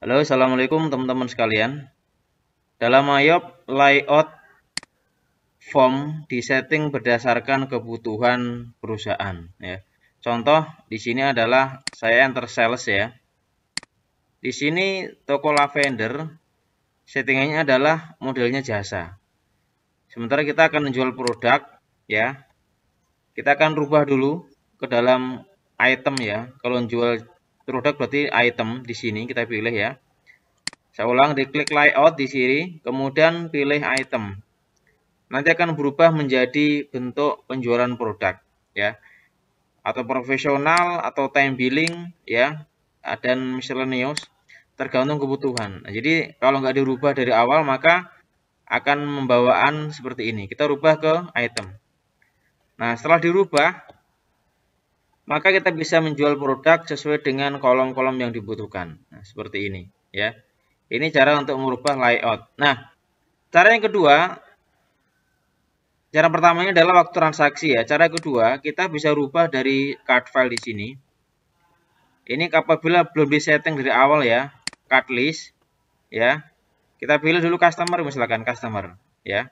Halo, Assalamualaikum teman-teman sekalian. Dalam IOP, layout form disetting berdasarkan kebutuhan perusahaan. Ya. Contoh di sini adalah saya enter sales ya. Di sini toko lavender settingannya adalah modelnya jasa. Sementara kita akan menjual produk ya. Kita akan rubah dulu ke dalam item ya. Kalau menjual produk berarti item di sini kita pilih ya. Saya ulang diklik layout di sini, kemudian pilih item. Nanti akan berubah menjadi bentuk penjualan produk ya. Atau profesional atau time billing ya dan miscellaneous tergantung kebutuhan. Nah, jadi kalau nggak dirubah dari awal maka akan membawaan seperti ini. Kita rubah ke item. Nah, setelah dirubah maka kita bisa menjual produk sesuai dengan kolom-kolom yang dibutuhkan. Nah, seperti ini, ya. Ini cara untuk merubah layout. Nah, cara yang kedua, cara pertamanya adalah waktu transaksi ya. Cara kedua, kita bisa rubah dari card file di sini. Ini apabila belum disetting dari awal ya, card list, ya. Kita pilih dulu customer, misalkan customer, ya.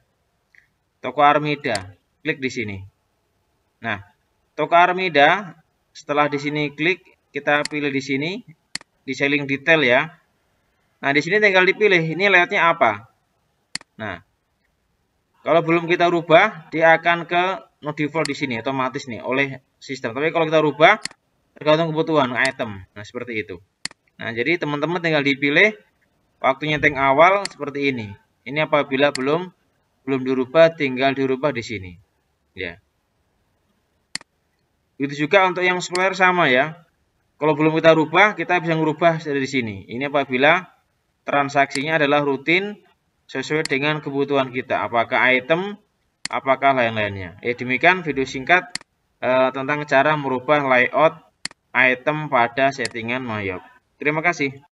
Toko Armida, klik di sini. Nah, toko Armida setelah di sini klik, kita pilih di sini, di selling detail ya. Nah, di sini tinggal dipilih, ini layoutnya apa. Nah, kalau belum kita rubah, dia akan ke no default di sini, otomatis nih, oleh sistem. Tapi kalau kita rubah, tergantung kebutuhan item. Nah, seperti itu. Nah, jadi teman-teman tinggal dipilih, waktu nyeting awal seperti ini. Ini apabila belum belum dirubah, tinggal dirubah di sini. Ya. Begitu juga untuk yang supplier sama ya. Kalau belum kita rubah, kita bisa merubah dari sini. Ini apabila transaksinya adalah rutin sesuai dengan kebutuhan kita. Apakah item, apakah lain-lainnya. Ya demikian video singkat eh, tentang cara merubah layout item pada settingan Mayop. Terima kasih.